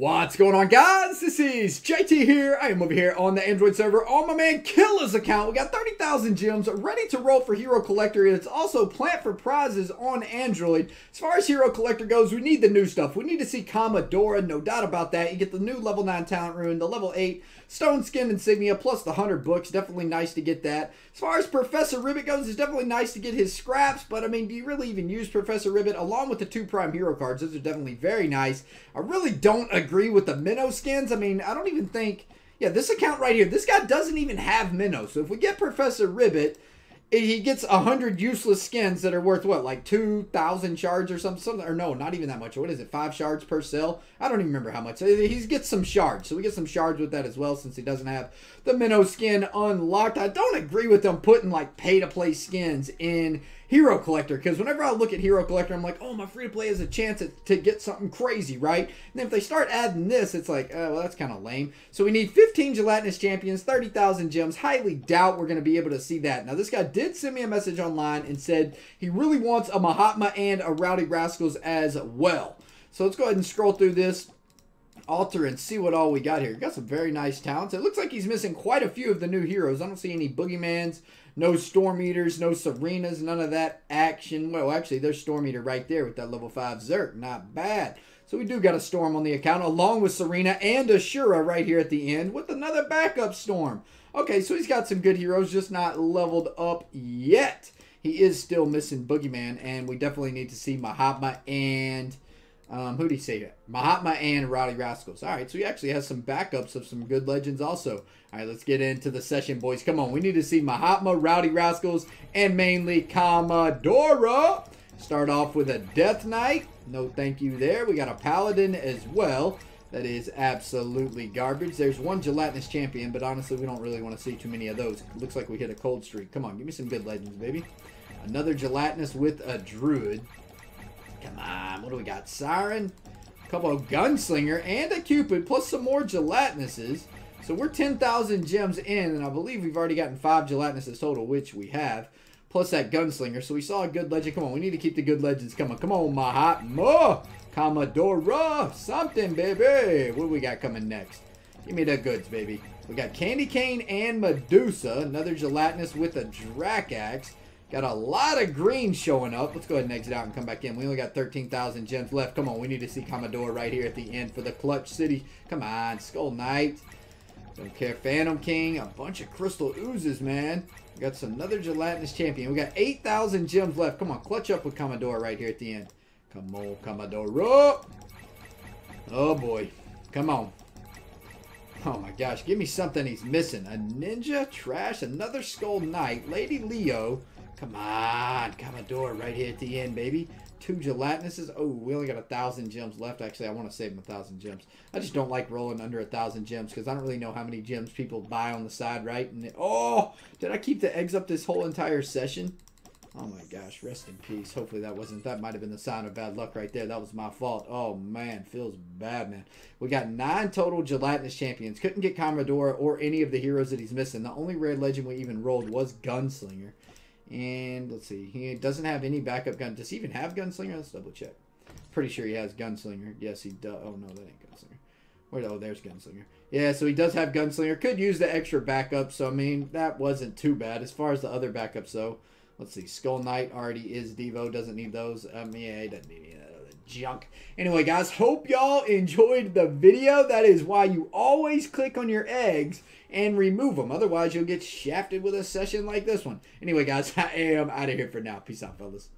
What's going on guys? This is JT here. I am over here on the Android server on my man Killer's account. We got 30,000 gems ready to roll for Hero Collector. And it's also plant for prizes on Android. As far as Hero Collector goes, we need the new stuff. We need to see Commodora, no doubt about that. You get the new level 9 talent rune, the level 8 stone skin insignia, plus the 100 books. Definitely nice to get that. As far as Professor Ribbit goes, it's definitely nice to get his scraps, but I mean, do you really even use Professor Ribbit along with the two Prime Hero cards? Those are definitely very nice. I really don't agree agree with the minnow skins. I mean, I don't even think. Yeah, this account right here, this guy doesn't even have minnow. So if we get Professor Ribbit, eh, he gets a hundred useless skins that are worth what, like two thousand shards or something, something, or no, not even that much. What is it, five shards per cell? I don't even remember how much. Eh, he gets some shards, so we get some shards with that as well, since he doesn't have the minnow skin unlocked. I don't agree with them putting like pay to play skins in Hero Collector because whenever I look at Hero Collector, I'm like, oh, my free to play is a chance to get something crazy, right? And then if they start adding this, it's like, oh, well, that's kind of lame. So we need 15 gelatinous champions, 30,000 gems. Highly doubt we're going to be able to see that. Now, this guy did send me a message online and said he really wants a Mahatma and a Rowdy Rascals as well. So let's go ahead and scroll through this altar and see what all we got here. Got some very nice talents. It looks like he's missing quite a few of the new heroes. I don't see any Boogeymans, no Storm Eaters, no Serenas, none of that action. Well, actually, there's Storm Eater right there with that level 5 Zerk. Not bad. So we do got a Storm on the account, along with Serena and Ashura right here at the end with another backup Storm. Okay, so he's got some good heroes, just not leveled up yet. He is still missing Boogeyman, and we definitely need to see Mahatma and... Um, who did he say? Mahatma and Rowdy Rascals. All right, so he actually has some backups of some good legends also. All right, let's get into the session, boys. Come on, we need to see Mahatma, Rowdy Rascals, and mainly Commodora. Start off with a Death Knight. No thank you there. We got a Paladin as well. That is absolutely garbage. There's one gelatinous champion, but honestly, we don't really want to see too many of those. Looks like we hit a cold streak. Come on, give me some good legends, baby. Another gelatinous with a druid. Come on, what do we got? Siren, a couple of Gunslinger, and a Cupid, plus some more gelatinuses. So we're 10,000 gems in, and I believe we've already gotten five gelatinuses total, which we have. Plus that Gunslinger. So we saw a good legend. Come on, we need to keep the good legends coming. Come on, Mahatma. Commodora. Something, baby. What do we got coming next? Give me the goods, baby. We got Candy Cane and Medusa. Another gelatinous with a Dracax. Got a lot of green showing up. Let's go ahead and exit out and come back in. We only got 13,000 gems left. Come on, we need to see Commodore right here at the end for the Clutch City. Come on, Skull Knight. Don't care. Phantom King. A bunch of crystal oozes, man. We got some another gelatinous champion. We got 8,000 gems left. Come on, clutch up with Commodore right here at the end. Come on, Commodore. Oh, boy. Come on. Oh, my gosh. Give me something he's missing. A ninja? Trash? Another Skull Knight? Lady Leo? Come on, Commodore, right here at the end, baby. Two gelatinuses. Oh, we only got a thousand gems left. Actually, I want to save them a thousand gems. I just don't like rolling under a thousand gems because I don't really know how many gems people buy on the side, right? And oh, did I keep the eggs up this whole entire session? Oh my gosh, rest in peace. Hopefully that wasn't, that might have been the sign of bad luck right there. That was my fault. Oh man, feels bad, man. We got nine total gelatinous champions. Couldn't get Commodore or any of the heroes that he's missing. The only rare legend we even rolled was Gunslinger. And let's see, he doesn't have any backup gun. Does he even have Gunslinger? Let's double check. Pretty sure he has Gunslinger. Yes, he does. Oh, no, that ain't Gunslinger. Where? Oh, there's Gunslinger. Yeah, so he does have Gunslinger. Could use the extra backup, so I mean, that wasn't too bad. As far as the other backups, though, let's see. Skull Knight already is Devo. Doesn't need those. Um, yeah, he doesn't need any of that junk. Anyway, guys, hope y'all enjoyed the video. That is why you always click on your eggs and remove them. Otherwise, you'll get shafted with a session like this one. Anyway, guys, I am out of here for now. Peace out, fellas.